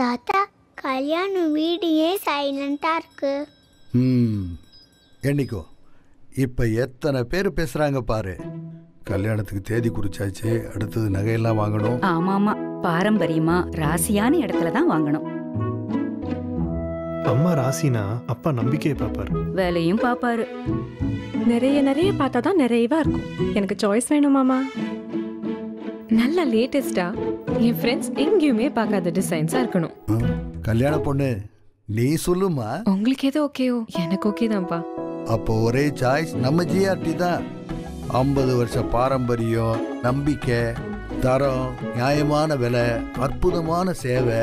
தாத்தா கல்யாணம் வீடு ஏன் சைலண்டாக இருக்கு. ம் என்னைக்கோ இப்போ எத்தனை பேர் பேசுகிறாங்க பாரு. கல்யாணத்துக்கு தேதி குறிச்சாச்சு அடுத்தது நகையெல்லாம் வாங்கணும். ஆமா ஆமா பாரம்பரியமா ராசியான இடத்துல தான் வாங்கணும். அம்மா ராசினா அப்பா நம்பிக்கையை பார்ப்பார். வேலையும் பாப்பாரு நிறைய நிறைய பார்த்தா தான் நிறைவா இருக்கும். எனக்கு சாய்ஸ் வேணுமாமா நல்ல லேட்டஸ்டா என் ஃப்ரெண்ட்ஸ் எங்கேயுமே பார்க்காத டிசைன்ஸா இருக்கணும். கல்யாண பொண்ணு நீ சொல்லுமா? உங்களுக்கு எது ஓகேயோ எனக்கு ஓகே தான்ப்பா. அப்போ ஒரே சாய்ஸ் நம்ம ஜிஆர்டி தான். ஐம்பது வருஷ பாரம்பரியம் நம்பிக்கை தரம் நியாயமான விலை அற்புதமான சேவை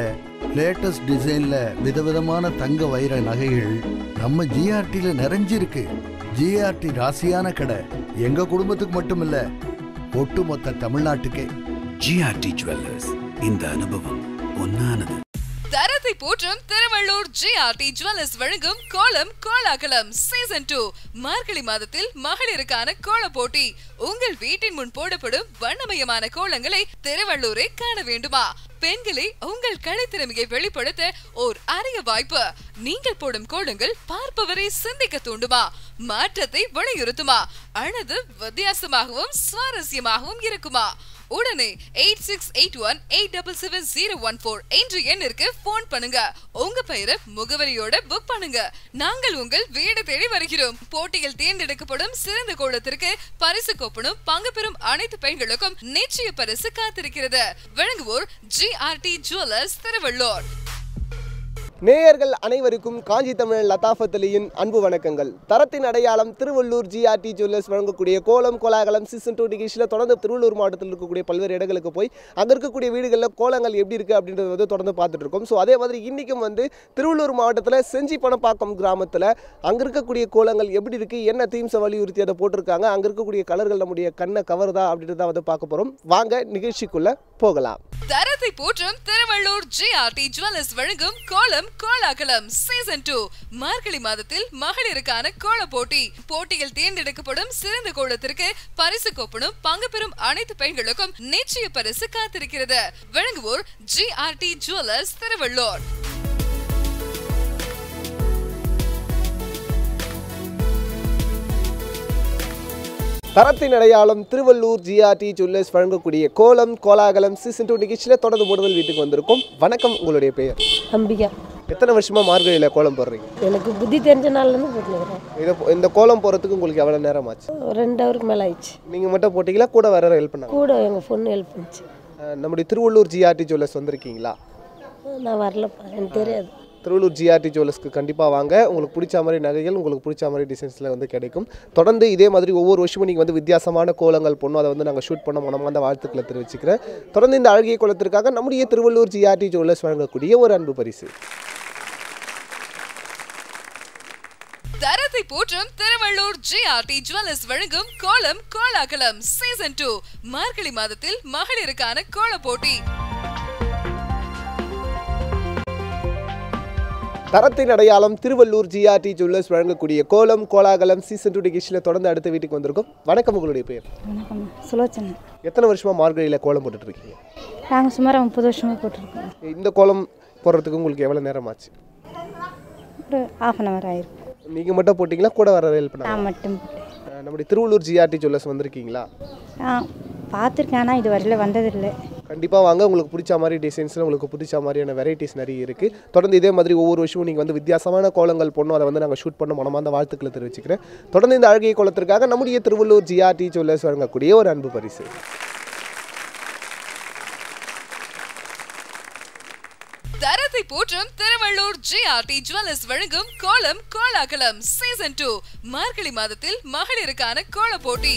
லேட்டஸ்ட் டிசைன்ல விதவிதமான தங்க வைர நகைகள் நம்ம ஜிஆர்டில நிறைஞ்சிருக்கு. ஜிஆர்டி ராசியான கடை. எங்க குடும்பத்துக்கு மட்டும் இல்ல ஒட்டுமொத்த தமிழ்நாட்டுக்கே. ஜிஆர்டி ஜுவல்லர்ஸ் இந்த அனுபவம் பொன்னானது. போற்றும் திருவள்ளூர் ஜிஆர்டி ஜுவல்லர்ஸ் வழங்கும் கோலம் கோலாகலம். சீசன் டூ மார்கழி மாதத்தில் மகளிருக்கான கோல போட்டி. உங்கள் வீட்டின் முன் போடப்படும் வண்ணமயமான கோலங்களை திருவள்ளூரை காண வேண்டுமா? பெண்களை உங்கள் கலைத்திறமையை வெளிப்படுத்த ஓர் அரிய வாய்ப்பு. நீங்கள் போடும் கோலங்கள் பார்ப்பவரை சிந்திக்க தூண்டுமா? மாற்றத்தை வலியுறுத்துமா? அல்லது வித்தியாசமாகவும் சுவாரஸ்யமாகவும் இருக்குமா? உடனே eight six eight one eight double seven zero one four என்ற எண்ணிற்கு ஃபோன் பண்ணுங்க. உங்க பெயரை முகவரியோட புக் பண்ணுங்க. நாங்கள் உங்கள் வீடு தேடி வருகிறோம். போட்டியில் தேர்ந்தெடுக்கப்படும் சிறந்த கோலத்திற்கு பரிசு கோப்பனும் பங்கு பெறும் அனைத்து பெண்களுக்கும் நிச்சய பரிசு காத்திருக்கிறது. வழங்குவோர் ஜிஆர்டி ஜுவல்லர்ஸ் திருவள்ளூர். நேயர்கள் அனைவருக்கும் காஞ்சி தமிழ் லதாஃபத் அலியின் அன்பு வணக்கங்கள். தரத்தின் அடையாளம் திருவள்ளூர் ஜிஆர்டி ஜுவல்லர்ஸ் வழங்கக்கூடிய கோலம் கோலாகலம் சீசன் டூ நிகழ்ச்சியில் தொடர்ந்து திருவள்ளூர் மாவட்டத்தில் இருக்கக்கூடிய பல்வேறு இடங்களுக்கு போய் அங்கே இருக்கக்கூடிய வீடுகளில் கோலங்கள் எப்படி இருக்குது அப்படின்றத வந்து தொடர்ந்து பார்த்துட்டு இருக்கோம். ஸோ அதே மாதிரி இன்றைக்கும் வந்து திருவள்ளூர் மாவட்டத்தில் செஞ்சி பணப்பாக்கம் கிராமத்தில் அங்கே இருக்கக்கூடிய கோலங்கள் எப்படி இருக்குது என்ன தீம்ஸை வலியுறுத்தி அதை போட்டிருக்காங்க அங்கே இருக்கக்கூடிய கலர்கள் நம்முடைய கண்ணை கவருதா அப்படின்றத வந்து பார்க்க போகிறோம் வாங்க நிகழ்ச்சிக்குள்ளே போகலாம். தரத்தை போற்றும் திருவள்ளூர் ஜிஆர்டி ஜுவல்லர்ஸ் வழங்கும் கோலம் கோலாகலம் சீசன் டூ மார்கழி மாதத்தில் மகளிருக்கான கோல போட்டி. போட்டியில் தேர்ந்தெடுக்கப்படும் சிறந்த கோலத்திற்கு பரிசு கோப்பனும் பங்கு பெறும் அனைத்து பெண்களுக்கும் நிச்சய பரிசு காத்திருக்கிறது. வழங்குவோர் டி ஜுவல்லர்ஸ் திருவள்ளூர். தரத்தின் அடையாளம் திருவள்ளூர் ஜிஆர்டி ஜுவல்லர்ஸ் வழங்கக்கூடிய கோலம் கோலாகலம் சீசன் டூ நிகழ்ச்சியில் தொடர்ந்து மூடுதல் வீட்டுக்கு வந்திருக்கும். வணக்கம் உங்களுடைய பெயர்? அம்பிகா. எத்தனை வருஷமா மார்கழியில் கோலம் போடுறீங்க? எனக்கு புத்தி தெரிஞ்ச நாள்லேருந்து போட்டுருக்குறேன் இதை இந்த கோலம் போடுறதுக்கு உங்களுக்கு எவ்வளோ நேரம் ஆச்சு ரெண்டு ஹவருக்கு மேலே ஆயிடுச்சு. நீங்கள் மட்டும் போட்டிங்களா? கூட வேற ஹெல்ப் பண்ணாங்க கூட எங்கள் பொண்ணு ஹெல்ப் பண்ணுச்சு. நம்முடைய திருவள்ளூர் ஜிஆர்டி ஜுவல்லர்ஸ் வந்திருக்கீங்களா? நான் வரலப்பா எனக்கு தெரியாது. திருவள்ளூர் ஜிஆர்டி ஜுவல்லர்ஸ்க்கு கண்டிப்பாக வாங்க. உங்களுக்கு பிடிச்ச மாதிரி நகைகள் உங்களுக்கு பிடிச்ச மாதிரி டிசைன்ஸில் வந்து கிடைக்கும். தொடர்ந்து இதே மாதிரி ஒவ்வொரு வருஷமும் நீங்கள் வந்து வித்தியாசமான கோலங்கள் பொண்ணும் அதை வந்து நாங்கள் ஷூட் பண்ண மனமார்ந்த வாழ்த்துக்களை தெரிவிச்சுக்கிறேன். தொடர்ந்து இந்த அழகிய கோலத்திற்காக நம்முடைய திருவள்ளூர் ஜிஆர்டி ஜுவல்லர்ஸ் வழங்கக்கூடிய ஒரு அன்பு பரிசு. தரத்தை போற்றும் திருவள்ளூர் ஜிஆர்டி ஜுவல்லர்ஸ் வழங்கும் கோலம் கோலாகலம் சீசன் டூ மார்கழி மாதத்தில் மகளிருக்கான கோல போட்டி. தரத்தின் அடையாளம் திருவள்ளூர் ஜிஆர்டி ஜுவல்லர்ஸ் வழங்கக்கூடிய கோலம் கோலாகலம் சீசன் டூ நிகழ்ச்சியில் தொடர்ந்து அடுத்த வீட்டுக்கு வந்திருக்கும். வணக்கம் உங்களுடைய பேர் வணக்கம். சுலோச்சனை. எத்தனை வருஷமா மார்கழியில் கோலம் போட்டுட்டு இருக்கீங்க நாங்கள் சுமார் முப்பது வருஷமாக போட்டிருக்கோம். இந்த கோலம் போடுறதுக்கு உங்களுக்கு எவ்வளோ நேரம் ஆச்சு ஒரு ஆஃப் அன் ஹவர் ஆயிருக்கு. நீங்கள் மட்டும் போட்டிங்களா? கூட வர ஹெல்ப் நான் மட்டும் போட்டேன். நம்முடைய திருவள்ளூர் ஜிஆர்டி ஜுவல்லர்ஸ் வந்திருக்கீங்களா? பார்த்துருக்கேன் ஆனால் இது வரையில் வந்ததில்லை. கண்டிப்பாக வாங்க உங்களுக்கு பிடிச்ச மாதிரி டிசைன்ஸில் உங்களுக்கு பிடிச்ச மாதிரியான வெரைட்டிஸ் நிறைய இருக்குது தொடர்ந்து இதே மாதிரி ஒவ்வொரு வருஷமும் நீங்கள் வந்து வித்தியாசமான கோலங்கள் போடணும் அதை வந்து நாங்கள் ஷூட் பண்ண மனமார்ந்த வாழ்த்துக்களை தெரிவிச்சுக்கிறேன். தொடர்ந்து இந்த அழகிய கோலத்திற்காக நம்முடைய திருவள்ளூர் ஜிஆர்டி ஜுவல்லர்ஸ் வழங்கக்கூடிய ஒரு அன்பு பரிசு. தரத்தை போற்றும் திருவள்ளூர் ஜிஆர்டி ஜுவல்லர்ஸ் வழங்கும் கோலம் கோலாகலம். சீசன் டூ மார்கழி மாதத்தில் மகளிருக்கான கோல போட்டி.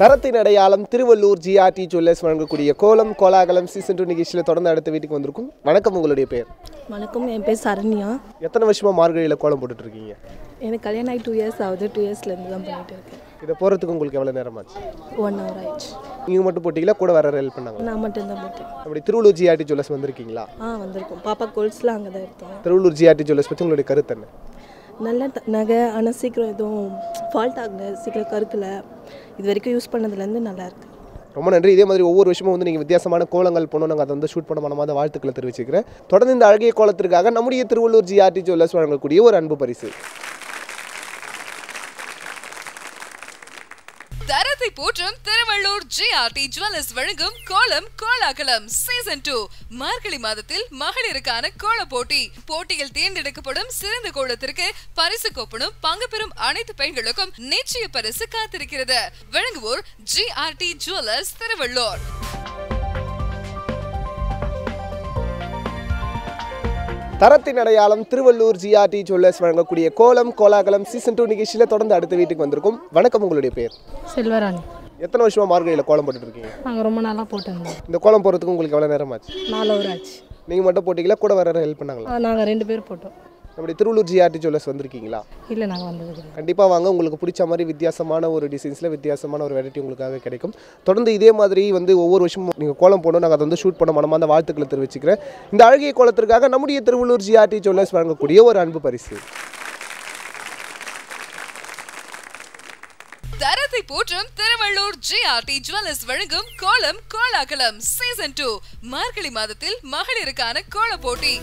தரத்தின் அடையாளம் திருவள்ளூர் ஜிஆர்டி ஜுவல்லர்ஸ் வழங்கக்கூடிய கோலம் கோலாகலம் சீசன் டூ நிகழ்ச்சியில் தொடர்ந்து அடுத்த வீட்டுக்கு வந்திருக்கும். வணக்கம் உங்களுடைய பேர்? வணக்கம் என் பேர் சரண்யா. எத்தனை வருஷமா மார்கழியில் கோலம் போட்டுட்டு இருக்கீங்க? எனக்கு கல்யாணம் ஆகி டூ இயர்ஸ் ஆகுது. டூ இயர்ஸ்லேருந்து தான் பண்ணிட்டு இருக்கேன். இதை போகிறதுக்கு உங்களுக்கு எவ்வளோ நேரம் ஆச்சு ஒன் ஹவர் ஆயிடுச்சு. நீங்கள் மட்டும் போட்டிங்களா? கூட வர ஹெல்ப் பண்ணாங்க நான் மட்டும்தான் போட்டேன். நம்முடைய திருவள்ளூர் ஜிஆர்டி ஜுவல்லர்ஸ் வந்திருக்கீங்களா? ஆ வந்திருக்கோம். பாப்பா கோல்ஸ்லாம் அங்கே தான் எடுத்தோம். திருவள்ளூர் ஜிஆர்டி ஜுவல்லர்ஸ் பற்றி உங்களுடைய கருத்து என்ன? நல்ல நகை ஆனால் சீக்கிரம் எதுவும் ஃபால்ட் ஆகல. சீக்கிரம் கருக்கல. இது வரைக்கும் யூஸ் பண்ணதுலேருந்து நல்லா இருக்கு. ரொம்ப நன்றி. இதே மாதிரி ஒவ்வொரு விஷயமும் வந்து நீங்கள் வித்தியாசமான கோலங்கள் போனோம் நாங்கள் அதை வந்து ஷூட் பண்ண மனமாத வாழ்த்துக்களை தெரிவிச்சுக்கிறேன். தொடர்ந்து இந்த அழகிய கோலத்திற்காக நம்முடைய திருவள்ளூர் ஜிஆர்டி ஜுவல்லர்ஸ் வழங்கக்கூடிய ஒரு அன்பு பரிசு. தரத்தை போற்றும் திருவள்ளூர் ஜிஆர்டி ஜுவல்லர்ஸ் வழங்கும் கோலம் கோலாகலம். சீசன் டூ மார்கழி மாதத்தில் மகளிருக்கான கோல போட்டி. போட்டியில் தேர்ந்தெடுக்கப்படும் சிறந்த கோலத்திற்கு பரிசு கோப்பனும் பங்கு பெறும் அனைத்து பெண்களுக்கும் நிச்சய பரிசு காத்திருக்கிறது. வழங்குவோர் ஜிஆர்டி ஜுவல்லர்ஸ் திருவள்ளூர். தரத்தின் அடையாளம் திருவள்ளூர் ஜிஆர்டி ஜுவல்லர்ஸ் வழங்கக்கூடிய கோலம் கோலாகலம் சீசன் டூ நிகழ்ச்சியில் தொடர்ந்து அடுத்த வீட்டுக்கு வந்திருக்கும். வணக்கம் உங்களுடைய பேர்? செல்வராணி. எத்தனை வருஷமா மார்கழியில் கோலம் போட்டுட்டு இருக்கீங்க? நாங்கள் ரொம்ப நாளாக போட்டிருந்தோம் இந்த கோலம் போகிறதுக்கு உங்களுக்கு எவ்வளோ நேரம் ஆச்சு? நாலு ஹவர் ஆச்சு. நீங்கள் மட்டும் போட்டிங்களா? கூட வர ஹெல்ப் பண்ணாங்களா? நாங்கள் ரெண்டு பேர் போட்டோம். நம்முடைய திருவள்ளூர் ஜிஆர்டி ஜுவல்லர்ஸ் வந்திருக்கீங்களா? இல்லை நாங்கள் வந்தது கண்டிப்பாக வாங்க. உங்களுக்கு பிடிச்ச மாதிரி வித்தியாசமான ஒரு டிசைன்ஸில் வித்தியாசமான ஒரு வெரைட்டி உங்களுக்காக கிடைக்கும். தொடர்ந்து இதே மாதிரி வந்து ஒவ்வொரு வருஷமும் நீங்கள் கோலம் போடணும். நாங்கள் அதை வந்து ஷூட் பண்ண மனமார்ந்த வாழ்த்துக்களை தெரிவிச்சுக்கிறேன். இந்த அழகிய கோலத்திற்காக நம்முடைய திருவள்ளூர் ஜிஆர்டி ஜுவல்லர்ஸ் வழங்கக்கூடிய ஒரு அன்பு பரிசு. தரத்தை போற்றும் திருவள்ளூர் ஜிஆர்டி ஜுவல்லர்ஸ் வழங்கும் கோலம் கோலாகலம். சீசன் டூ மார்கழி மாதத்தில் மகளிருக்கான கோல போட்டி.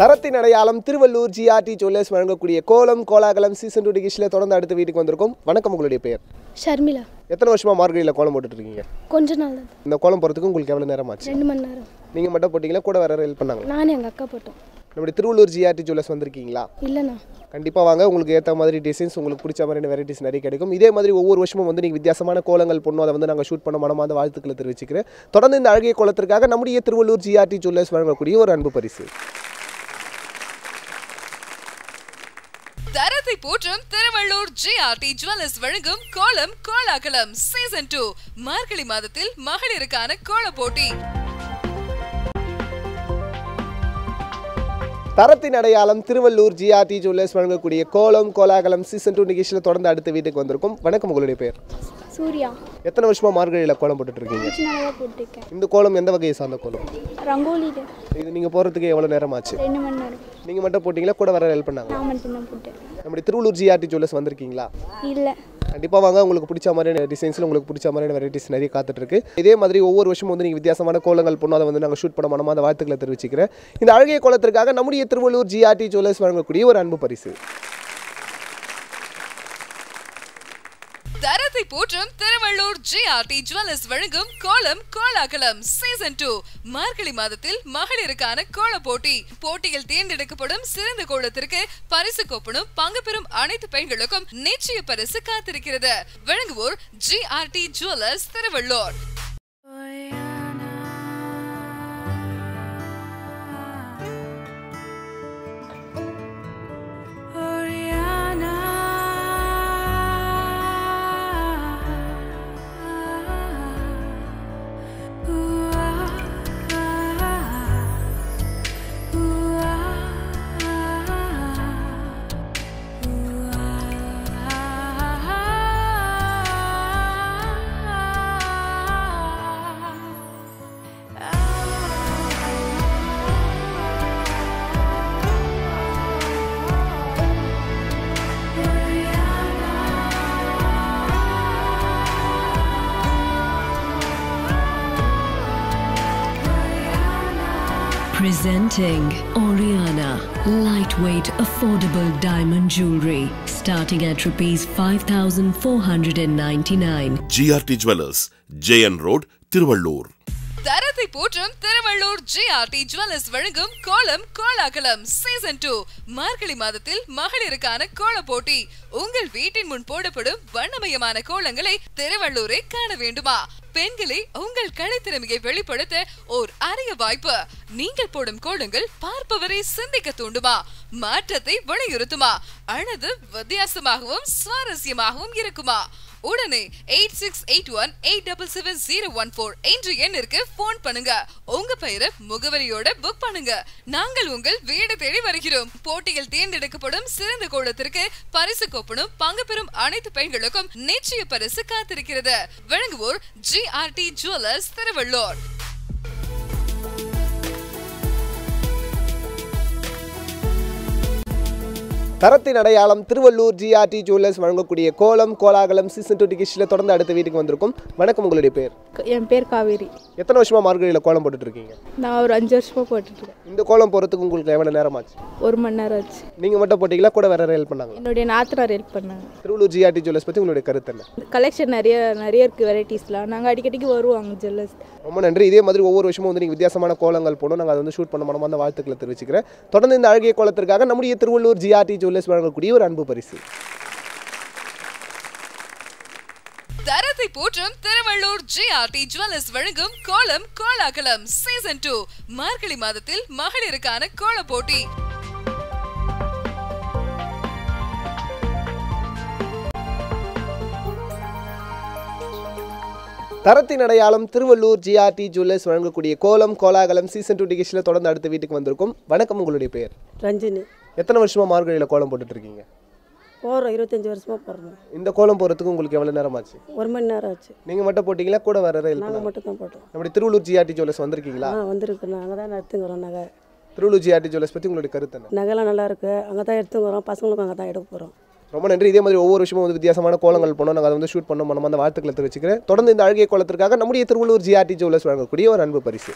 தரத்தின் அடையாளம் திருவள்ளூர் ஜிஆர்டி ஜுவல்லர்ஸ் வழங்கக்கூடிய கோலம் கோலாகலம் சீசன் டூ நிகழ்ச்சியில் தொடர்ந்து அடுத்த வீட்டுக்கு வந்திருக்கும். வணக்கம் உங்களுடைய பேர் ஷர்மிளா. எத்தனை வருஷமா மார்கழியில் கோலம் போட்டுட்டு இருக்கீங்க கொஞ்ச நாள் தான். இந்த கோலம் போகிறதுக்கு உங்களுக்கு எவ்வளோ நேரம் ஆச்சு ரெண்டு மணி நேரம். நீங்கள் மட்டும் போட்டிங்களா? கூட வர ஹெல்ப் பண்ணாங்களா? நானும் எங்கள் அக்கா போட்டோம். நம்முடைய திருவள்ளூர் ஜிஆர்டி ஜுவல்லர்ஸ் வந்திருக்கீங்களா? இல்லைண்ணா. கண்டிப்பாக வாங்க உங்களுக்கு ஏற்ற மாதிரி டிசைன்ஸ் உங்களுக்கு பிடிச்ச மாதிரி வெரைட்டிஸ் நிறைய கிடைக்கும். இதே மாதிரி ஒவ்வொரு வருஷமும் வந்து நீங்கள் வித்தியாசமான கோலங்கள் பொண்ணும் அதை வந்து நாங்கள் ஷூட் பண்ண மனமாத வாழ்த்துக்களை தெரிவிச்சுக்கிறேன். தொடர்ந்து இந்த அழகிய கோலத்திற்காக நம்முடைய திருவள்ளூர் ஜிஆர்டி ஜுவல்லர்ஸ் வழங்கக்கூடிய ஒரு அன்பு பரிசு. போற்றும் திருவள்ளூர் ஜிஆர்டி ஜுவல்லர்ஸ் வழங்கும் கோலம் கோலாகலம். சீசன் டூ மார்கழி மாதத்தில் மகளிருக்கான கோல போட்டி. தரத்தின் அடையாளம் திருவள்ளூர் ஜிஆர்டி ஜுவல்லர்ஸ் வழங்கக்கூடிய கோலம் கோலாகலம் சீசன் டூ நிகழ்ச்சியில் தொடர்ந்து அடுத்த வீட்டுக்கு வந்திருக்கும். வணக்கம் உங்களுடைய பேர்? சூர்யா. எத்தனை வருஷமா மார்கழியில் கோலம் போட்டுட்டு இருக்கீங்க தான் இந்த கோலம் எந்த வகையை சார்ந்த கோலம்? ரங்கோலியில். இது நீங்கள் போகிறதுக்கு எவ்வளோ நேரம் ஆச்சு ரெண்டு மணி நேரம். நீங்கள் மட்டும் போட்டிங்களா? கூட வர ஹெல்ப் பண்ணாங்க நான் மட்டும்தான் போட்டேன். நம்முடைய திருவள்ளூர் ஜிஆர்டி ஜுவல்லர்ஸ் வந்திருக்கீங்களா? இல்லை. கண்டிப்பாக வாங்க. உங்களுக்கு பிடிச்ச மாதிரியான டிசைன்ஸில் உங்களுக்கு பிடிச்ச மாதிரியான வெரைட்டிஸ் நிறைய காத்துட்டு இருக்கு இதே மாதிரி ஒவ்வொரு வருஷமும் வந்து நீங்கள் வித்தியாசமான கோலங்கள் பொண்ணு அதை வந்து நாங்கள் ஷூட் பண்ண மனமாத வாழ்த்துக்களை தெரிவிச்சுக்கிறேன். இந்த அழகிய கோலத்திற்காக நம்முடைய திருவள்ளூர் ஜிஆர்டி ஜுவல்லர்ஸ் வழங்கக்கூடிய ஒரு அன்பு பரிசு. தரத்தை போற்றும் திருவள்ளூர் ஜிஆர்டி ஜுவல்லர்ஸ் வழங்கும் கோலம் கோலாகலம். சீசன் டூ மார்கழி மாதத்தில் மகளிருக்கான கோல போட்டி. போட்டியில் தேர்ந்தெடுக்கப்படும் சிறந்த கோலத்திற்கு பரிசு கோப்பனும் பங்கு பெறும் அனைத்து பெண்களுக்கும் நிச்சய பரிசு காத்திருக்கிறது. வழங்குவோர் GRT jewellers Thiruvallur. Presenting Oriana lightweight affordable diamond jewelry starting at rupees 5499 GRT jewellers JN road Thiruvallur தரத்தை போற்றும் திருவள்ளூர் ஜிஆர்டி ஜுவல்லர்ஸ் வழங்கும் கோலம் கோலாகலம். சீசன் டூ மார்கழி மாதத்தில் மகளிருக்கான கோல போட்டி. உங்கள் வீட்டின் முன் போடப்படும் வண்ணமயமான கோலங்களை திருவள்ளூரை காண வேண்டுமா? பெண்களை உங்கள் கலைத்திறமையை வெளிப்படுத்த ஓர் அரிய வாய்ப்பு. நீங்கள் போடும் கோடுங்கள் பார்ப்பவரை சிந்திக்க தூண்டுமா? மாற்றத்தை வலியுறுத்துமா? அல்லது வித்தியாசமாகவும் சுவாரஸ்யமாகவும் இருக்குமா? உடனே eight six eight one eight double seven zero one four என்ற எண்ணிற்கு போன் பண்ணுங்க. உங்க பெயரை முகவரியோட புக் பண்ணுங்க. நாங்கள் உங்கள் வீடு தேடி வருகிறோம். போட்டியில் தேர்ந்தெடுக்கப்படும் சிறந்த கோலத்திற்கு பரிசு கோப்பனும் பங்கு பெறும் அனைத்து பெண்களுக்கும் நிச்சய பரிசு காத்திருக்கிறது. வழங்குவோர் ஜி. GRT jewellers Thiruvallur. தரத்தின் அடையாளம் திருவள்ளூர் ஜிஆர்டி ஜுவல்லர்ஸ் வழங்கக்கூடிய கோலம் கோலாகலம் சீசன் டூ டிகிஷில் தொடர்ந்து அடுத்த வீட்டுக்கு வந்திருக்கும். வணக்கம் உங்களுடைய பேர்? என் பேர் காவேரி. எத்தனை வருஷமா மார்கழியில் கோலம் போட்டுட்டு இருக்கீங்க நான் ஒரு அஞ்சு வருஷமாக போட்டுட்ருக்கேன். இந்த கோலம் போகிறதுக்கு உங்களுக்கு எவ்வளோ நேரம் ஆச்சு ஒரு மணி நேரம் ஆச்சு. நீங்கள் மட்டும் போட்டீங்களா கூட வேற ஹெல்ப் பண்ணாங்க என்னுடைய நாத்தனார் ஹெல்ப் பண்ணாங்க. திருவள்ளூர் ஜிஆர்டி ஜுவல்லர்ஸ் பற்றி உங்களுடைய கருத்து என்ன? கலெக்ஷன் நிறைய நிறைய இருக்குது வெரைட்டிஸ்லாம் நாங்கள் அடிக்கடிக்கு வருவாங்க ஜுவல்லர்ஸ் ரொம்ப நன்றி. இதே மாதிரி ஒவ்வொரு வருஷமும் வந்து நீங்கள் வித்தியாசமான கோலங்கள் போடணும். நாங்கள் அதை வந்து ஷூட் பண்ண மனமான வாழ்த்துக்களை தெரிவிச்சுக்கிறேன். தொடர்ந்து இந்த அழகிய கோலத்திற்காக நம்முடைய திருவள்ளூர் ஜிஆர்டி ஜுவல்லர்ஸ் வழங்கக்கூடிய ஒரு அன்பு பரிசு. தரத்தை போற்றும் திருவள்ளூர் ஜிஆர்டி ஜுவல்லர்ஸ் வழங்கும் கோலம் கோலாகலம். சீசன் டூ மார்கழி மாதத்தில் மகளிருக்கான கோல போட்டி. தரத்தின் அடையாளம் திருவள்ளூர் ஜிஆர்டி ஜுவல்லர்ஸ் வழங்கக்கூடிய கோலம் கோலாகலம் சீசன் டூ டிகிஷில் தொடர்ந்து அடுத்த வீட்டுக்கு வந்திருக்கும். வணக்கம் உங்களுடைய பேர் ரஞ்சினி. எத்தனை வருஷமா மார்கழியில் கோலம் போட்டுட்டு இருக்கீங்க போகிறோம் இருபத்தஞ்சி வருஷமாக போடுறோம் இந்த கோலம் போகிறதுக்கு உங்களுக்கு எவ்வளோ நேரம் ஆச்சு ஒரு மணி நேரம் ஆச்சு. நீங்கள் மட்டும் போட்டிங்களா கூட ஹெல்ப் நாங்கள் மட்டும் தான் போட்டோம். நம்முடைய திருவள்ளூர் ஜிஆர்டி ஜுவல்லர்ஸ் வந்திருக்கீங்களா? ஆ வந்திருக்கு நாங்கள் தான் எடுத்துக்கிறோம் நகை. திருவள்ளூர் ஜிஆர்டி ஜுவல்லர்ஸ் பற்றி உங்களுடைய கருத்து நகைலாம் நல்லா இருக்கு. அங்கே தான் எடுத்துக்கிறோம் பசங்களுக்கும் அங்கே தான் எடுக்க போகிறோம் ரொம்ப நன்றி. இதே மாதிரி ஒவ்வொரு விஷயமும் வந்து வித்தியாசமான கோலங்கள் பண்ணோம் நாங்கள் அதை வந்து ஷூட் பண்ணோம். நம்ம அந்த வாழ்த்துக்களை தெரிவிச்சுக்கிறேன். தொடர்ந்து இந்த அழகிய கோலத்திற்காக நம்முடைய திருவள்ளூர் ஜிஆர்டி ஜுவல்லர்ஸ் வழங்கக்கூடிய ஒரு அன்பு பரிசு.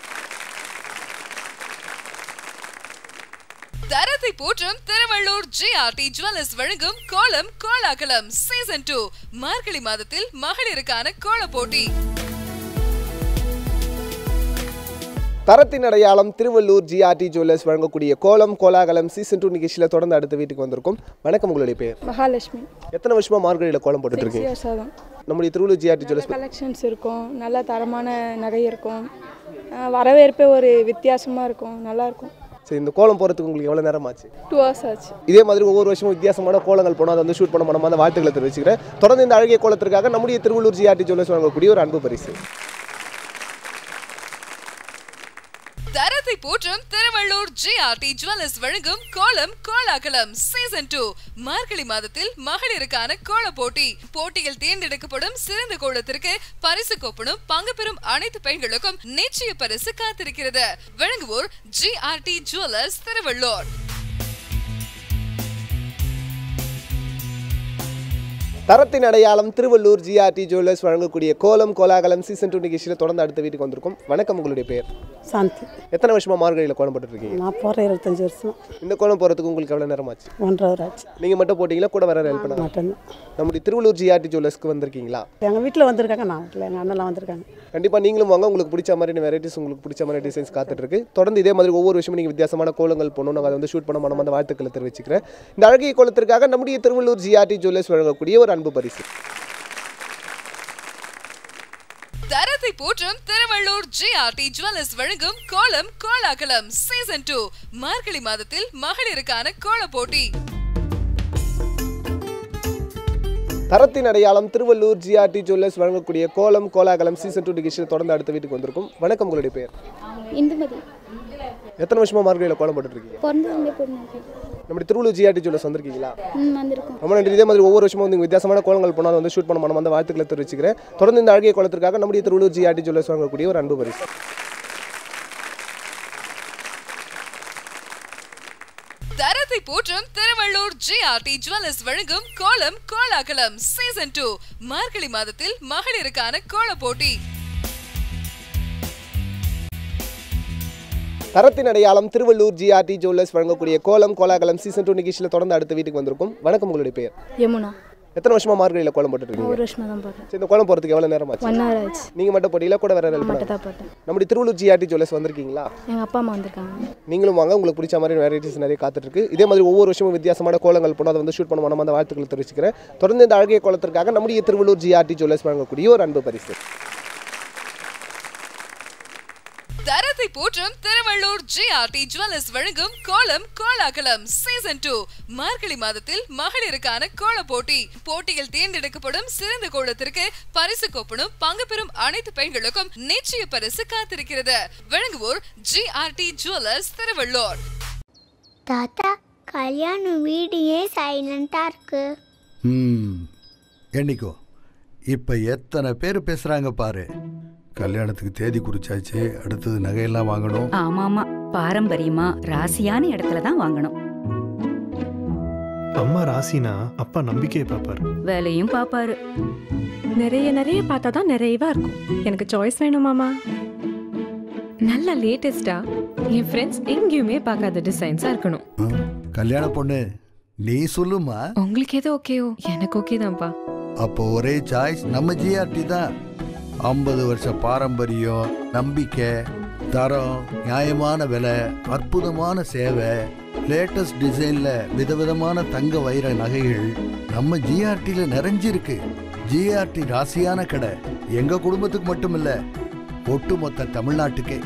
தரத்தை போற்றும் திருவள்ளூர் ஜிஆர்டி ஜுவல்லர்ஸ் வழங்கும் கோலம் கோலாகலம். சீசன் டூ மார்கழி மாதத்தில் மகளிருக்கான கோல போட்டி. தரத்தின் அடையாளம் திருவள்ளூர் ஜிஆர்டி ஜுவல்லர்ஸ் வழங்கக்கூடிய கோலம் கோலாகலம் சீசன் டூ நிகழ்ச்சியில் தொடர்ந்து அடுத்த வீட்டுக்கு வந்திருக்கும். வணக்கம் உங்களுடைய பேர்? மகாலட்சுமி. எத்தனை வருஷமா மார்கழியில் கோலம் போட்டுட்டு இருக்கீங்க ஆகும் நம்முடைய திருவள்ளூர் ஜிஆர்டி ஜுவல்லர்ஸ் கலெக்ஷன்ஸ் இருக்கும். நல்ல தரமான நகை இருக்கும். வரவேற்பே ஒரு வித்தியாசமாக இருக்கும். நல்லா இருக்கும். சரி இந்த கோலம் போகிறதுக்கு உங்களுக்கு எவ்வளோ நேரம் ஆச்சு டூ ஹவர்ஸ் ஆச்சு. இதே மாதிரி ஒவ்வொரு வருஷமும் வித்தியாசமான கோலங்கள் போனால் அதை வந்து ஷூட் பண்ண மனமான வாழ்த்துக்களை தெரிவிச்சுக்கிறேன். தொடர்ந்து இந்த அழகிய கோலத்திற்காக நம்முடைய திருவள்ளூர் ஜிஆர்டி ஜுவல்லர்ஸ் வழங்கக்கூடிய ஒரு அன்பு பரிசு. தரத்தை போற்றும் திருவள்ளூர் ஜிஆர்டி ஜுவல்லர்ஸ் வழங்கும் கோலம் கோலாகலம். சீசன் டூ மார்கழி மாதத்தில் மகளிருக்கான கோல போட்டி. போட்டியில் தேர்ந்தெடுக்கப்படும் சிறந்த கோலத்திற்கு பரிசு கோப்பனும் பங்கு பெறும் அனைத்து பெண்களுக்கும் நிச்சய பரிசு காத்திருக்கிறது. வழங்குவோர் ஜிஆர்டி ஜுவல்லர்ஸ் திருவள்ளூர். தரத்தின் அடையாளம் திருவள்ளூர் ஜிஆர்டி ஜுவல்லர்ஸ் வழங்கக்கூடிய கோலம் கோலாகலம் சீசன் டூ நிகழ்ச்சியில் தொடர்ந்து அடுத்த வீட்டுக்கு வந்திருக்கும். வணக்கம் உங்களுடைய பேர்? சாந்தி. எத்தனை வருஷமா மார்கழியில் கோலம் போட்டுட்டு இருக்கீங்க நான் போகிறேன் இருபத்தஞ்சி வருஷம். இந்த கோலம் போகிறதுக்கு உங்களுக்கு எவ்வளோ நேரம் ஆச்சு ஒன்றரை ஹவர் ஆச்சு நீங்கள் மட்டும் போட்டிங்களா கூட வேற ஹெல்ப் பண்ணாங்க மட்டும்தான். நம்முடைய திருவள்ளூர் ஜிஆர்டி ஜுவல்லர்ஸ்க்கு வந்திருக்கீங்களா? எங்கள் வீட்டில் வந்திருக்காங்க நான் வீட்டில் எங்கள் அண்ணெல்லாம் வந்திருக்காங்க. கண்டிப்பாக நீங்களும் வாங்க உங்களுக்கு பிடிச்ச மாதிரி வெரைட்டிஸ் உங்களுக்கு பிடிச்ச மாதிரி டிசைன்ஸ் காத்துட்டு இருக்கு தொடர்ந்து இதே மாதிரி ஒவ்வொரு விஷயமும் நீங்கள் வித்தியாசமான கோலங்கள் போகணும் நாங்கள் அதை வந்து ஷூட் பண்ண மனம் அந்த வாழ்த்துக்களை தெரிவிச்சுக்கிறேன். இந்த அழகிய கோலத்திற்காக நம்முடைய திருவள்ளூர் ஜிஆர்டி ஜுவல்லர்ஸ் வழங்கக்கூடிய ஒரு அன்பு பரிசு. தரத்தை போற்றும் திருவள்ளூர் ஜிஆர்டி ஜுவல்லர்ஸ் வழங்கும் கோலம் கோலாகலம் சீசன் டூ மார்கழி மாதத்தில் மகளிருக்கான கோல போட்டி. தரத்தின் அடையாளம் திருவள்ளூர் ஜிஆர்டி ஜுவல்லர்ஸ் வழங்கக்கூடிய கோலம் கோலாகலம் சீசன் டூ நிகழ்ச்சியில் தொடர்ந்து அடுத்த வீட்டுக்கு வந்திருக்கும். வணக்கம் உங்களுடைய பேர் இந்துமதி. எத்தனை வருஷமா மார்கழியில் கோலம் போட்டுட்டு நம்முடைய திருவள்ளூர் ஜிஆர்டி ஜுவல்லர்ஸ் வந்திருக்கீங்களா? ம் வந்திருக்கோம். ரொம்ப நன்றி. இதே மாதிரி ஒவ்வொரு வருஷமும் வந்து வித்தியாசமான கோலங்கள் போனால் வந்து ஷூட் பண்ண மனம் அந்த வாழ்த்துக்களை தெரிவிச்சுக்கிறேன். தொடர்ந்து இந்த அழகிய கோலத்திற்காக நம்முடைய திருவள்ளூர் ஜிஆர்டி ஜுவல்லர்ஸ் வழங்கக்கூடிய ஒரு அன்பு பரிசு. தரத்தை போற்றும் திருவள்ளூர் ஜிஆர்டி ஜுவல்லர்ஸ் வழங்கும் கோலம் கோலாகலம். சீசன் டூ மார்கழி மாதத்தில் மகளிருக்கான கோல போட்டி. தரத்தின் அடையாளம் திருவள்ளூர் ஜிஆர்டி ஜுவல்லர்ஸ் வழங்கக்கூடிய கோலம் கோலாகலம் சீசன் டூ நிகழ்ச்சியில் தொடர்ந்து அடுத்த வீட்டுக்கு வந்திருக்கும். வணக்கம் உங்களுடைய பேர் யமுனா. எத்தனை வருஷமா மார்கழியில் கோலம் போட்டுட்டு இருக்கீங்க ஒரு வருஷமாக தான் போட்டேன். சரி இந்த கோலம் போகிறதுக்கு எவ்வளோ நேரம் ஆச்சு? ஒன் ஹவர் ஆச்சு. நீங்கள் மட்டும் போட்டிங்களா கூட வேற ஹெல்ப் மட்டும் தான் போட்டேன். நம்முடைய திருவள்ளூர் ஜிஆர்டி ஜுவல்லர்ஸ் வந்திருக்கீங்களா? எங்கள் அப்பா அம்மா வந்திருக்காங்க. நீங்களும் வாங்க உங்களுக்கு பிடிச்ச மாதிரி வெரைட்டிஸ் நிறைய காத்துட்டு இருக்கு இதே மாதிரி ஒவ்வொரு வருஷமும் வித்தியாசமான கோலங்கள் போனால் அதை வந்து ஷூட் பண்ண அந்த வாழ்த்துக்களை தெரிவிச்சுக்கிறேன். தொடர்ந்து இந்த அழகிய கோலத்திற்காக நம்முடைய திருவள்ளூர் ஜிஆர்டி ஜுவல்லர்ஸ் வழங்கக்கூடிய ஒரு அன்பு பரிசு. தரத்தை போற்றும் திருவள்ளூர் ஜிஆர்டி ஜுவல்லர்ஸ் வழங்கும் கோலம் கோலாகலம். சீசன் டூ மார்கழி மாதத்தில் மகளிருக்கான கோல போட்டி. போட்டியில் தேர்ந்தெடுக்கப்படும் சிறந்த கோலத்திற்கு பரிசு கோப்பனும் பங்கு பெறும் அனைத்து பெண்களுக்கும் நிச்சய பரிசு காத்திருக்கிறது. வழங்குவோர் ஜிஆர்டி ஜுவல்லர்ஸ் திருவள்ளூர். தாத்தா கல்யாணம் வீடு ஏன் சைலண்டாக இருக்கு. ம் என்னைக்கோ? இப்போ எத்தனை பேர் பேசுகிறாங்க பாரு. கல்யாணத்துக்கு தேதி குறிச்சாச்சு அடுத்தது நகையெல்லாம் வாங்கணும். ஆமா ஆமா பாரம்பரியமா ராசியான இடத்துல தான் வாங்கணும். அம்மா ராசினா அப்பா நம்பிக்கையை பார்ப்பார். வேலையும் பாப்பாரு நிறைய நிறைய பார்த்தா தான் நிறைவா இருக்கும். எனக்கு சாய்ஸ் வேணும் மாமா. நல்ல லேட்டஸ்டா என் ஃப்ரெண்ட்ஸ் எங்கேயுமே பார்க்காத டிசைன்ஸா இருக்கணும். கல்யாண பொண்ணு நீ சொல்லுமா? உங்களுக்கு எது ஓகேயோ எனக்கு ஓகே தான்ப்பா. அப்போ ஒரே சாய்ஸ் நம்ம ஜிஆர்டி தான். ஐம்பது வருஷ பாரம்பரியம் நம்பிக்கை தரம் நியாயமான விலை அற்புதமான சேவை லேட்டஸ்ட் டிசைன்ல விதவிதமான தங்க வைர நகைகள் நம்ம ஜிஆர்டியில் நிறைஞ்சிருக்கு. ஜிஆர்டி ராசியான கடை எங்க குடும்பத்துக்கு மட்டும் இல்ல ஒட்டுமொத்த தமிழ்நாட்டுக்கே.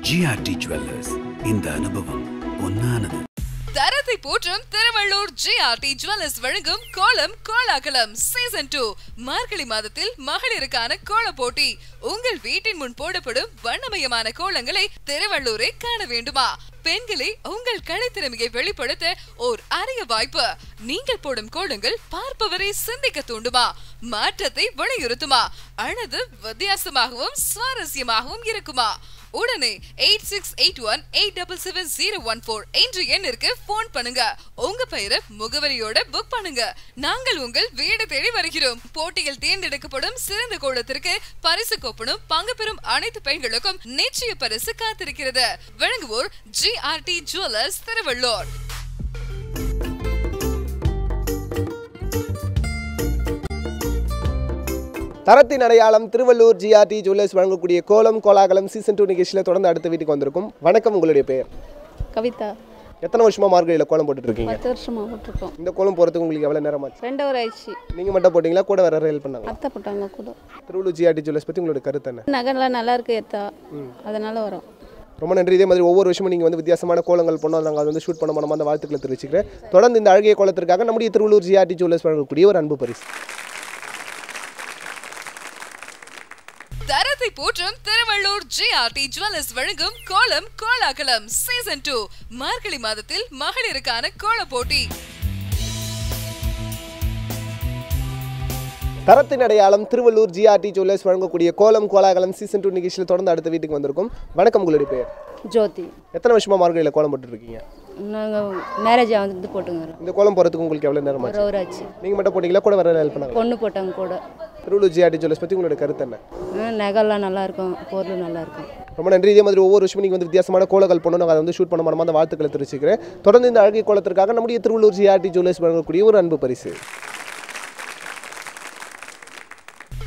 ஜிஆர்டி ஜுவல்லர்ஸ் இந்த அனுபவம் பொன்னானது தரத்தை போற்றும் திருவள்ளூர் ஜிஆர்டி ஜுவல்லர்ஸ் வழங்கும் கோலம் கோலாகலம். சீசன் டூ மார்கழி மாதத்தில் மகளிருக்கான கோல போட்டி. உங்கள் வீட்டின் முன் போடப்படும் வண்ணமயமான கோலங்களை திருவள்ளூரை காண வேண்டுமா? பெண்களே உங்கள் கலைத்திறமையை வெளிப்படுத்த ஓர் அரிய வாய்ப்பு. நீங்கள் போடும் கோலங்கள் பார்ப்பவரை சிந்திக்க தூண்டுமா? மாற்றத்தை வலியுறுத்துமா? அல்லது வித்தியாசமாகவும் சுவாரஸ்யமாகவும் இருக்குமா? உடனே eight six eight one eight double seven zero one four என்ற எண்ணிற்கு ஃபோன் பண்ணுங்க. உங்க பெயரை முகவரியோட புக் பண்ணுங்க. நாங்கள் உங்கள் வீடு தேடி வருகிறோம். போட்டியில் தேர்ந்தெடுக்கப்படும் சிறந்த கோலத்திற்கு பரிசு கோப்பனும் பங்கு பெறும் அனைத்து பெண்களுக்கும் நிச்சய பரிசு காத்திருக்கிறது. வழங்குவோர் ஜிஆர்டி ஜுவல்லர்ஸ் திருவள்ளூர். தரத்தின் அடையாளம் திருவள்ளூர் ஜிஆர்டி ஜுவல்லர்ஸ் வழங்கக்கூடிய கோலம் கோலாகலம் சீசன் டூ நிகழ்ச்சியில் தொடர்ந்து அடுத்த வீட்டுக்கு வந்திருக்கும். வணக்கம் உங்களுடைய பெயர்? கவிதா. எத்தனை வருஷமா மார்கழியில் கோலம் போட்டுட்டு இருக்கீங்க பத்து வருஷமாக போட்டிருக்கோம். இந்த கோலம் போகிறதுக்கு உங்களுக்கு எவ்வளோ நேரம் ஆச்சு? ரெண்டு ஹவர் ஆயிடுச்சு. நீங்கள் மட்டும் போட்டிங்களா? கூட வேற ஹெல்ப் பண்ணாங்க அத்தை போட்டாங்க கூட. திருவள்ளூர் ஜிஆர்டி ஜுவல்லர்ஸ் பற்றி உங்களோட கருத்து என்ன? நகைலாம் நல்லா இருக்கு ஏத்தா அதனால வரோம். ரொம்ப நன்றி. இதே மாதிரி ஒவ்வொரு வருஷமும் நீங்கள் வந்து வித்தியாசமான கோலங்கள் பண்ணோம் நாங்கள் அதை வந்து ஷூட் பண்ண மனமாக அந்த வாழ்த்துக்களை தெரிவிச்சுக்கிறேன். தொடர்ந்து இந்த அழகிய கோலத்திற்காக நம்முடைய திருவள்ளூர் ஜிஆர்டி ஜுவல்லர்ஸ் வழங்கக்கூடிய ஒரு அன்பு பரிசு. தரத்தை போற்றும் திருவள்ளூர் ஜிஆர்டி ஜுவல்லர்ஸ் வழங்கும் கோலம் கோலாகலம். சீசன் டூ மார்கழி மாதத்தில் மகளிருக்கான கோல போட்டி. தரத்தின் அடையாளம் திருவள்ளூர் ஜிஆர்டி ஜுவல்லர்ஸ் வழங்கக்கூடிய கோலம் கோலாகலம் சீசன் டூ நிகழ்ச்சியில் தொடர்ந்து அடுத்த வீட்டுக்கு வந்திருக்கும். வணக்கம் உங்களுடைய பெயர்? ஜோதி. எத்தனை வருஷமா மார்கழியில் கோலம் போட்டுருக்கீங்க நாங்கள் மேரேஜ் வந்து போட்டுங்கிறோம் இந்த கோலம் போகிறதுக்கு உங்களுக்கு எவ்வளோ நேரம் ஒரு ஆச்சு ஹவர் ஆச்சு. நீங்கள் மட்டும் போட்டிங்களா? கூட வேற ஹெல்ப் பண்ணாங்க பொண்ணு போட்டாங்க கூட. திருவள்ளூர் ஜிஆர்டி ஜுவல்லர்ஸ் பற்றி உங்களோட கருத்து என்ன? நகைலாம் நல்லா இருக்கும் பொருள் நல்லா இருக்கும் ரொம்ப நன்றி. இதே மாதிரி ஒவ்வொரு வருஷமும் நீங்கள் வந்து வித்தியாசமான கோலங்கள் பண்ணணும் நாங்கள் அதை வந்து ஷூட் பண்ண மனமாக அந்த வாழ்த்துக்களை தெரிவிச்சுக்கிறேன். தொடர்ந்து இந்த அழகிய கோலத்திற்காக நம்முடைய திருவள்ளூர் ஜிஆர்டி ஜுவல்லர்ஸ் வழங்கக்கூடிய ஒரு அன்பு பரிசு.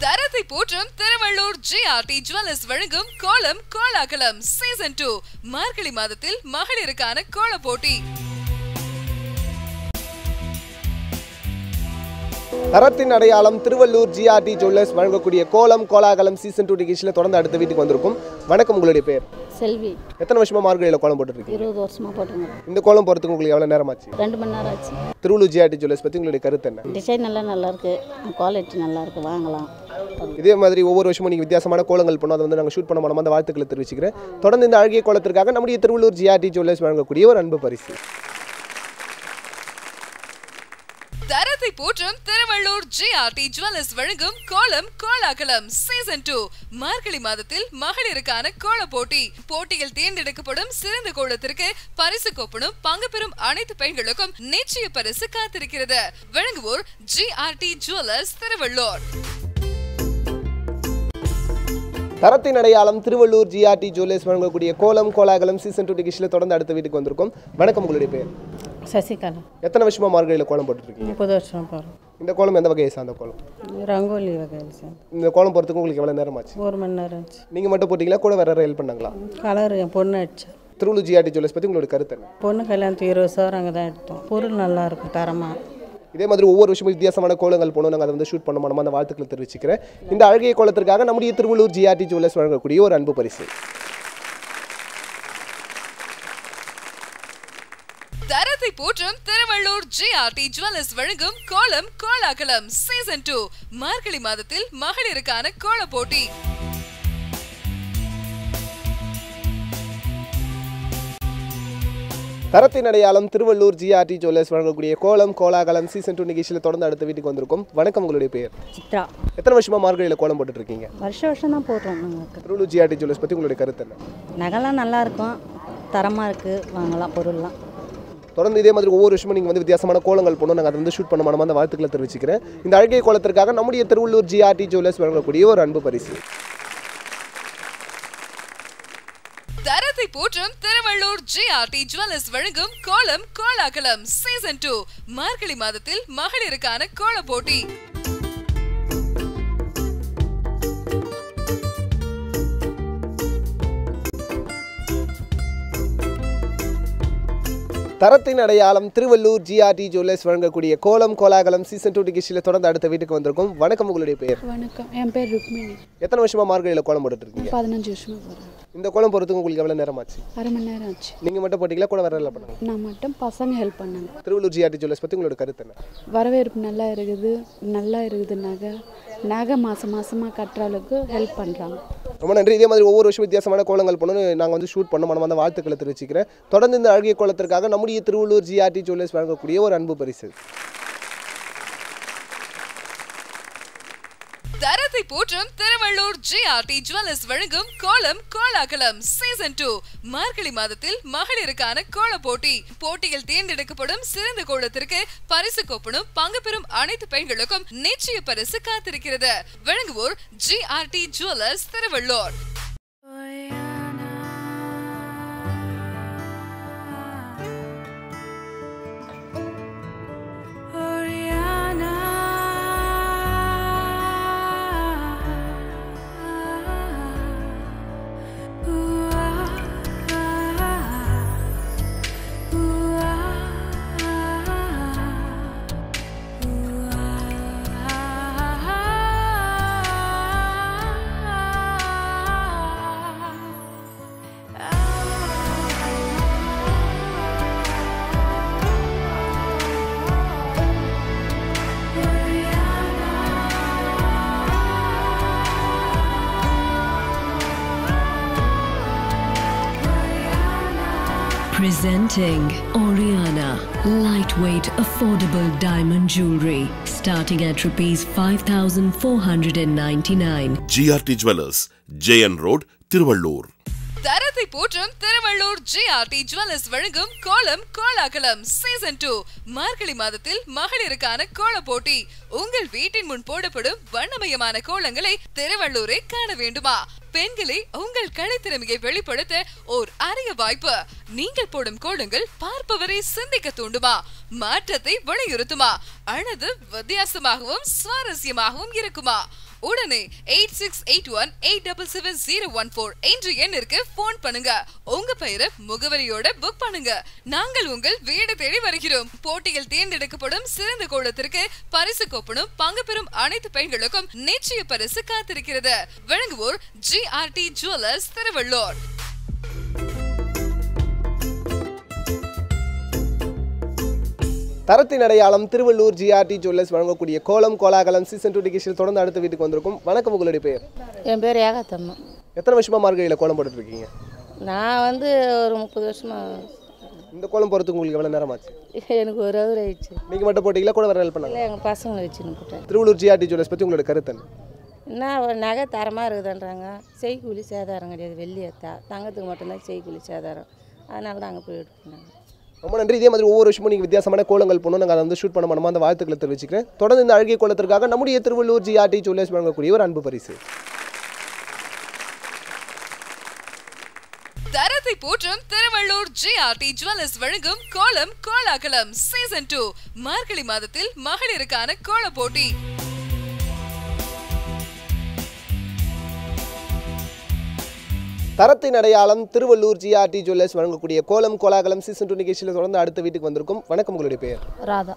தரத்தை போற்றும் திருவள்ளூர் ஜிஆர்டி ஜுவல்லர்ஸ் வழங்கும் கோலம் கோலாகலம். சீசன் டூ மார்கழி மாதத்தில் மகளிருக்கான கோல போட்டி. தரத்தின் அடையாளம் திருவள்ளூர் ஜிஆர்டி ஜுவல்லர்ஸ் வழங்கக்கூடிய கோலம் கோலாகலம் சீசன் டூ நிகழ்ச்சியில் தொடர்ந்து அடுத்த வீட்டுக்கு வந்திருக்கும். வணக்கம் உங்களுடைய பேர்? செல்வி. எத்தனை வருஷமா மார்கழியில் கோலம் போட்டுருக்கீங்க இருபது வருஷமாக போட்டுங்க. இந்த கோலம் போகிறதுக்கு உங்களுக்கு எவ்வளோ நேரம் ஆச்சு ரெண்டு மணி நேரம் ஆச்சு. திருவள்ளூர் ஜிஆர்டி ஜுவல்லர்ஸ் பற்றி உங்களுடைய கருத்து என்ன? டிசைன் எல்லாம் நல்லா இருக்கு. குவாலிட்டி நல்லா இருக்கு. வாங்கலாம். இதே மாதிரி ஒவ்வொரு வருஷமும் நீங்கள் வித்தியாசமான கோலங்கள் பண்ணோம் அதை வந்து நாங்கள் ஷூட் பண்ண மனமாக அந்த வாழ்த்துக்களை தெரிவிச்சுக்கிறேன். தொடர்ந்து இந்த அழகிய கோலத்திற்காக நம்முடைய திருவள்ளூர் ஜிஆர்டி ஜுவல்லர்ஸ் வழங்கக்கூடிய ஒரு அன்பு பரிசு. தரத்தை போற்றும் திருவள்ளூர் ஜிஆர்டி ஜுவல்லர்ஸ் வழங்கும் கோலம் கோலாகலம் சீசன் டூ மார்கழி மாதத்தில் மகளிருக்கான கோல போட்டி. போட்டியில் தேர்ந்தெடுக்கப்படும் சிறந்த கோலத்திற்கு பரிசு கோப்பனும் பங்கு பெறும் அனைத்து பெண்களுக்கும் நிச்சய பரிசு காத்திருக்கிறது. வழங்குவோர் ஜிஆர்டி ஜுவல்லர்ஸ் திருவள்ளூர் தரத்தின் அடையாளம் திருவள்ளூர் ஜிஆர்டி ஜுவல்லர்ஸ் வழங்கக்கூடிய கோலம் கோலாகலம் சீசன் டூ நிகழ்ச்சியில் தொடர்ந்து அடுத்த வீட்டுக்கு வந்திருக்கும். வணக்கம் உங்களுடைய பேர்? சசிகலா. எத்தனை வருஷமா மார்கழியில் கோலம் போட்டுருக்கீங்க முப்பது வருஷம் போகிறோம் இந்த கோலம் எந்த வகையை சார்ந்த கோலம்? ரங்கோலி வகையில் சார் இந்த கோலம் போகிறதுக்கு உங்களுக்கு எவ்வளோ நேரம் ஆச்சு ஒரு மணி நேரம் ஆச்சு. நீங்கள் மட்டும் போட்டிங்களா? கூட வேற ஹெல்ப் பண்ணாங்களா? கலர் என் பொண்ணு அடிச்சா. திருவள்ளூர் ஜிஆர்டி ஜுவல்லர்ஸ் பற்றி உங்களோட கருத்து பொண்ணு கல்யாணத்துக்கு இருபது சவரம் அங்கே தான் எடுத்தோம். பொருள் நல்லா இருக்கும் தரமாக இதே மாதிரி ஒவ்வொரு விஷயமும் வித்தியாசமான கோலங்கள் போனோம். நாங்கள் அதை வந்து ஷூட் பண்ண மனமாக அந்த வாழ்த்துக்களை தெரிவிச்சுக்கிறேன். இந்த அழகிய கோலத்திற்காக நம்முடைய திருவள்ளூர் ஜிஆர்டி ஜுவல்லர்ஸ் வழங்கக்கூடிய ஒரு அன்பு பரிசு. தரத்தை போற்றும் திருவள்ளூர் ஜிஆர்டி ஜுவல்லர்ஸ் வழங்கும் கோலம் கோலாகலம். சீசன் டூ மார்கழி மாதத்தில் மகளிருக்கான கோல போட்டி. தரத்தின் அடையாளம் திருவள்ளூர் ஜிஆர்டி ஜுவல்லர்ஸ் வழங்கக்கூடிய கோலம் கோலாகலம் சீசன் டூ நிகழ்ச்சியில் தொடர்ந்து அடுத்த வீட்டுக்கு வந்திருக்கும். வணக்கம் உங்களுடைய பேர் சித்ரா. எத்தனை வருஷமா மார்கழியில் கோலம் போட்டுட்டு இருக்கீங்க வருஷம் வருஷம் தான் போடுறோம் திருவள்ளூர் ஜிஆர்டி ஜுவல்லர்ஸ் பற்றி உங்களுடைய கருத்து என்ன? நகைலாம் நல்லா இருக்கும். தரமாக இருக்குது வாங்கலாம் பொருள்லாம். தொடர்ந்து இதே மாதிரி ஒவ்வொரு வருஷமும் நீங்கள் வந்து வித்தியாசமான கோலங்கள் போகணும் நாங்கள் அதை வந்து ஷூட் பண்ண மனமார்ந்த வாழ்த்துக்களை தெரிவிச்சுக்கிறேன். இந்த அழகிய கோலத்திற்காக நம்முடைய திருவள்ளூர் ஜிஆர்டி ஜுவல்லர்ஸ் வழங்கக்கூடிய ஒரு அன்பு பரிசு. தரத்தை போற்றும் திருவள்ளூர் ஜிஆர்டி ஜுவல்லர்ஸ் வழங்கும் கோலம் கோலாகலம். சீசன் டூ மார்கழி மாதத்தில் மகளிருக்கான கோல போட்டி. தரத்தின் அடையாளம் திருவள்ளூர் ஜிஆர்டி ஜுவல்லர்ஸ் வழங்கக்கூடிய கோலம் கோலாகலம் சீசன் டூ டிகிஷியில் தொடர்ந்து அடுத்த வீட்டுக்கு வந்திருக்கும். வணக்கம் உங்களுடைய பெயர் வணக்கம். என் பேர் ருக்மிணி. எத்தனை வருஷமா மார்கழியில் கோலம் போட்டுட்டு இருக்கீங்க? பதினஞ்சு வருஷமா போகிறேன் இந்த கோலம் போகிறதுக்கு உங்களுக்கு எவ்வளோ நேரம் ஆச்சு அரை மணி நேரம் ஆச்சு நீங்கள் மட்டும் போட்டிங்களா? கூட எல்லாம் பண்ணாங்க. நான் மட்டும் பசங்க ஹெல்ப் பண்ணாங்க. திருவள்ளூர் ஜிஆர்டி ஜுவல்லர்ஸ் பற்றி உங்களோட கருத்து என்ன? வரவேற்பு நல்லா இருக்குது நல்லா இருக்குது நகை. நகை மாதம் மாதமாக கட்டுற அளவுக்கு ஹெல்ப் பண்ணுறாங்க ரொம்ப நன்றி. இதே மாதிரி ஒவ்வொரு வருஷம் வித்தியாசமான கோலங்கள் பண்ணணும் நாங்கள் வந்து ஷூட் பண்ண மனமார்ந்த வாழ்த்துக்களை தெரிவிச்சுக்கிறேன். தொடர்ந்து இந்த அழகிய கோலத்திற்காக நம்முடைய திருவள்ளூர் ஜிஆர்டி ஜுவல்லர்ஸ் வழங்கக்கூடிய ஒரு அன்பு பரிசு. போற்றும் திருவள்ளூர் ஜிஆர்டி ஜுவல்லர்ஸ் வழங்கும் கோலம் கோலாகலம். சீசன் டூ மார்கழி மாதத்தில் மகளிருக்கான கோல போட்டி. போட்டியில் தேர்ந்தெடுக்கப்படும் சிறந்த கோலத்திற்கு பரிசு கோப்பனும் பங்கு பெறும் அனைத்து பெண்களுக்கும் நிச்சய பரிசு காத்திருக்கிறது. வழங்குவோர் G RT jewellers Thiruvallur. Presenting Oriana Lightweight Affordable Diamond Jewelry starting at rupees 5499 GRT Jewelers JN Road Tiruvallur. தரத்தை போற்றும் திருவள்ளூர் ஜிஆர்டி ஜுவல்லர்ஸ் வழங்கும் கோலம் கோலாகலம். சீசன் டூ மார்கழி மாதத்தில் மகளிருக்கான கோல போட்டி. உங்கள் வீட்டின் முன் போடப்படும் வண்ணமயமான கோலங்களை திருவள்ளூரை காண வேண்டுமா? பெண்களை உங்கள் கலைத்திறமையை வெளிப்படுத்த ஓர் அரிய வாய்ப்பு. நீங்கள் போடும் கோலங்கள் பார்ப்பவரை சிந்திக்க தூண்டுமா? மாற்றத்தை வலியுறுத்துமா? அல்லது வித்தியாசமாகவும் சுவாரஸ்யமாகவும் இருக்குமா? உடனே eight six eight one eight double seven zero one four என்ற எண்ணிற்கு போன் பண்ணுங்க. உங்க பெயரை முகவரியோட புக் பண்ணுங்க. நாங்கள் உங்கள் வீடு தேடி வருகிறோம். போட்டியில் தேர்ந்தெடுக்கப்படும் சிறந்த கோலத்திற்கு பரிசு கோப்பனும் பங்கு பெறும் அனைத்து பெண்களுக்கும் நிச்சய பரிசு காத்திருக்கிறது. வழங்குவோர் ஜிஆர்டி ஜுவல்லர்ஸ் திருவள்ளூர். தரத்தின் அடையாளம் திருவள்ளூர் ஜிஆர்டி ஜுவல்லர்ஸ் வழங்கக்கூடிய கோலம் கோலாகலம் சீசன் டூ டிகிஷியில் தொடர்ந்து அடுத்த வீட்டுக்கு வந்திருக்கும். வணக்கம் உங்களுடைய பெயர்? என் பேர் ஏகாத்தம்மா எத்தனை வருஷமா மார்கழியில் கோலம் போட்டுட்டு இருக்கீங்க நான் வந்து ஒரு முப்பது வருஷமா இந்த கோலம் போகிறதுக்கு உங்களுக்கு எவ்வளோ நேரம் ஆச்சு எனக்கு ஒரு ஹவர் ஆயிடுச்சு. நீங்கள் மட்டும் போட்டிங்களா கூட வேற ஹெல்ப் பண்ணாங்க இல்லை எங்கள் பசங்களை வச்சுன்னு போட்டேன். திருவள்ளூர் ஜிஆர்டி ஜுவல்லர்ஸ் பற்றி உங்களோட கருத்து என்ன? நகை தரமாக இருக்குதுன்றாங்க. செய்கூலி சேதாரம் கிடையாது வெள்ளியை த தங்கத்துக்கு மட்டும்தான் செய்கூலி சேதாரம். அதனால தான் அங்கே போய் எடுக்கணும் ரொம்ப நன்றி. இதே மாதிரி ஒவ்வொரு வருஷமும் நீங்கள் வித்தியாசமான கோலங்கள் போகணும் நாங்கள் அதை வந்து ஷூட் பண்ண அந்த வாழ்த்துக்களை தெரிவிச்சுக்கிறேன். தொடர்ந்து இந்த அழகிய கோலத்திற்காக நம்முடைய திருவள்ளூர் ஜிஆர்டி ஜுவல்லர்ஸ் வழங்கக்கூடிய ஒரு அன்பு பரிசு. தரத்தை போற்றும் திருவள்ளூர் ஜிஆர்டி ஜுவல்லர்ஸ் வழங்கும் கோலம் கோலாகலம். சீசன் டூ மார்கழி மாதத்தில் மகளிருக்கான கோல போட்டி. தரத்தின் அடையாளம் திருவள்ளூர் ஜிஆர்டி ஜுவல்லர்ஸ் வழங்கக்கூடிய கோலம் கோலாகலம் சீசன் டூ நிகழ்ச்சியில் தொடர்ந்து அடுத்த வீட்டுக்கு வந்திருக்கும். வணக்கம் உங்களுடைய பெயர்? ராதா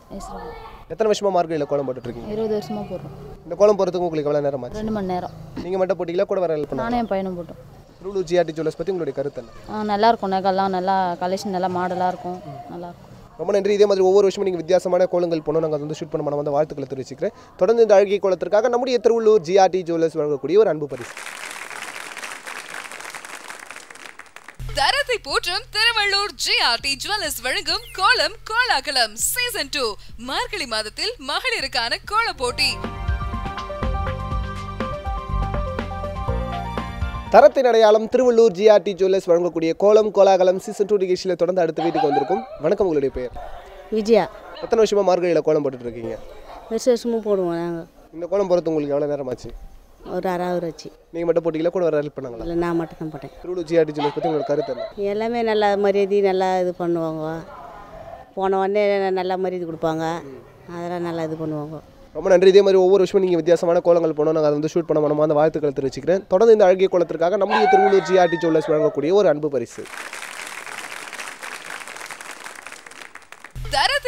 எத்தனை வருஷமா மார்கழியில் கோலம் போட்டுட்டு இருக்கீங்க இருபது வருஷமாக போடுறோம். இந்த கோலம் போகிறதுக்கு உங்களுக்கு எவ்வளோ நேரம் ரெண்டு மணி நேரம். நீங்கள் மட்டும் போட்டிங்களா கூட வேற ஹெல்ப் பண்ணாங்க என் பையனும் போட்டோம். திருவள்ளூர் ஜிஆர்டி ஜுவல்லர்ஸ் பற்றி உங்களுடைய கருத்து என்ன? நல்லா இருக்கும் நகைலாம் நல்லா கலெக்ஷன் நல்லா மாடலாக இருக்கும். நல்லா இருக்கும். ரொம்ப நன்றி. இதே மாதிரி ஒவ்வொரு வருஷமும் நீங்கள் வித்தியாசமான கோலங்கள் போனோம் நாங்கள் வந்து ஷூட் பண்ண மனம் வந்து வாழ்த்துக்களை தெரிவிச்சுக்கிறேன். தொடர்ந்து இந்த அழகிய கோலத்திற்காக நம்முடைய திருவள்ளூர் ஜிஆர்டி ஜுவல்லர்ஸ் வழங்கக்கூடிய ஒரு அன்பு பரிசு. தரத்தை போற்றும் திருவள்ளூர் ஜிஆர்டி ஜுவல்லர்ஸ் வழங்கும் கோலம் கோலாகலம் சீசன் டூ மார்கழி மாதத்தில் மகளிருக்கான கோல போட்டி. தரத்தின் அடையாளம் திருவள்ளூர் ஜிஆர்டி ஜுவல்லர்ஸ் வழங்கக்கூடிய கோலம் கோலாகலம் சீசன் டூ நிகழ்ச்சியில் தொடர்ந்து அடுத்த வீட்டுக்கு வந்திருக்கும். வணக்கம் உங்களுடைய பேர் விஜயா. எத்தனை வருஷமா மார்கழியில் கோலம் போட்டுட்டு இருக்கீங்க? வருஷம் வருஷமும் போடுவோம் நாங்கள் இந்த கோலம் போகிறது உங்களுக்கு எவ்வளோ நேரம் ஆச்சு ஒரு அரை வச்சு நீங்கள் மட்டும் போட்டிங்களா? கூட வர ஹெல்ப் பண்ணாங்களா? இல்லை நான் மட்டும் தான் போட்டேன். திருவள்ளூர் ஜிஆர்டி ஜுவல்லர்ஸ் பற்றி உங்களுக்கு கருத்து என்ன? எல்லாமே நல்லா மரியாதை நல்லா இது பண்ணுவாங்க. போன உடனே நல்லா மரியாதை கொடுப்பாங்க. அதெல்லாம் நல்லா இது பண்ணுவாங்க. ரொம்ப நன்றி. இதே மாதிரி ஒவ்வொரு வருஷமும் நீங்கள் வித்தியாசமான கோலங்கள் போனோம். நாங்கள் அதை வந்து ஷூட் பண்ண மனமான வாழ்த்துக்களை தெரிவிச்சுக்கிறேன். தொடர்ந்து இந்த அழகிய கோலத்திற்காக நம்முடைய திருவள்ளூர் ஜிஆர்டி ஜுவல்லர்ஸ் வழங்கக்கூடிய ஒரு அன்பு பரிசு.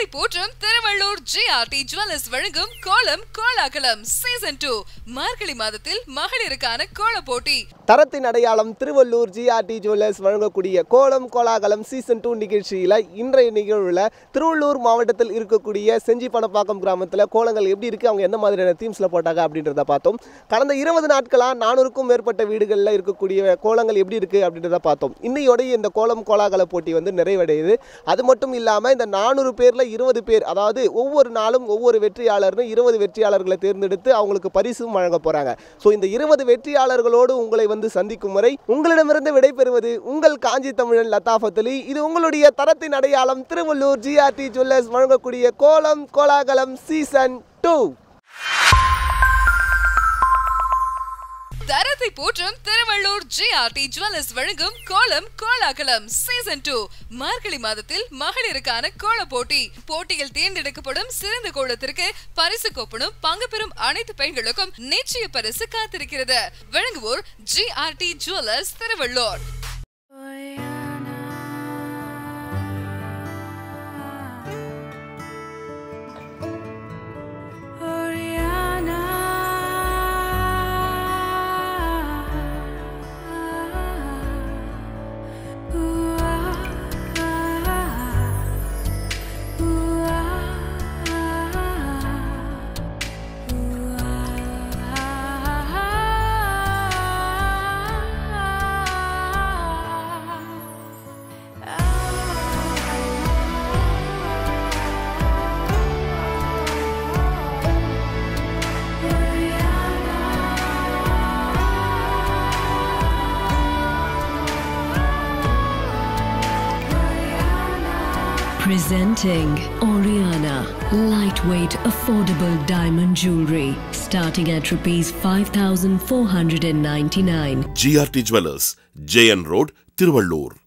தரத்தை போற்றும் திருவள்ளூர் ஜிஆர்டி ஜுவல்லர்ஸ் வழங்கும் கோலம் கோலாகலம். சீசன் டூ மார்கழி மாதத்தில் மகளிருக்கான கோல போட்டி. தரத்தின் அடையாளம் திருவள்ளூர் ஜிஆர்டி ஜுவல்லர்ஸ் வழங்கக்கூடிய கோலம் கோலாகலம் சீசன் டூ நிகழ்ச்சியில் இன்றைய நிகழ்வில் திருவள்ளூர் மாவட்டத்தில் இருக்கக்கூடிய செஞ்சி பணப்பாக்கம் கிராமத்தில் கோலங்கள் எப்படி இருக்குது அவங்க எந்த மாதிரியான தீம்ஸில் போட்டாங்க அப்படின்றத பார்த்தோம். கடந்த இருபது நாட்களாக நானூறுக்கும் மேற்பட்ட வீடுகளில் இருக்கக்கூடிய கோலங்கள் எப்படி இருக்குது அப்படின்றத பார்த்தோம். இன்னையோடய இந்த கோலம் கோலாகல போட்டி வந்து நிறைவடையுது. அது மட்டும் இல்லாமல் இந்த நானூறு பேரில் இருபது பேர் அதாவது ஒவ்வொரு நாளும் ஒவ்வொரு வெற்றியாளர்னு இருபது வெற்றியாளர்களை தேர்ந்தெடுத்து அவங்களுக்கு பரிசும் வழங்க போகிறாங்க ஸோ இந்த இருபது வெற்றியாளர்களோடு உங்களை வந்து சந்திக்கும் வரை உங்களிடமிருந்து விடைபெறுவது உங்கள் காஞ்சி தமிழன் லதாஃபத் அலி இது உங்களுடைய தரத்தின் அடையாளம் திருவள்ளூர் ஜிஆர்டி ஜுவல்லர்ஸ் வழங்கக்கூடிய கோலம் கோலாகலம் சீசன் டூ தரத்தை போற்றும் திருவள்ளூர் ஜிஆர்டி ஜுவல்லர்ஸ் வழங்கும் கோலம் கோலாகலம். சீசன் டூ மார்கழி மாதத்தில் மகளிருக்கான கோல போட்டி. போட்டியில் தேர்ந்தெடுக்கப்படும் சிறந்த கோலத்திற்கு பரிசு கோப்பனும் பங்கு பெறும் அனைத்து பெண்களுக்கும் நிச்சய பரிசு காத்திருக்கிறது. வழங்குவோர் GRT jewellers Thiruvallur. Presenting Oriana Lightweight Affordable Diamond Jewelry starting at rupees 5499. GRT Jewelers, JN Road, Tiruvallur.